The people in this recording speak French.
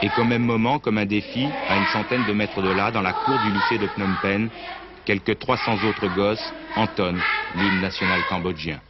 Et qu'au même moment, comme un défi, à une centaine de mètres de là, dans la cour du lycée de Phnom Penh, quelques 300 autres gosses entonnent l'hymne national cambodgien.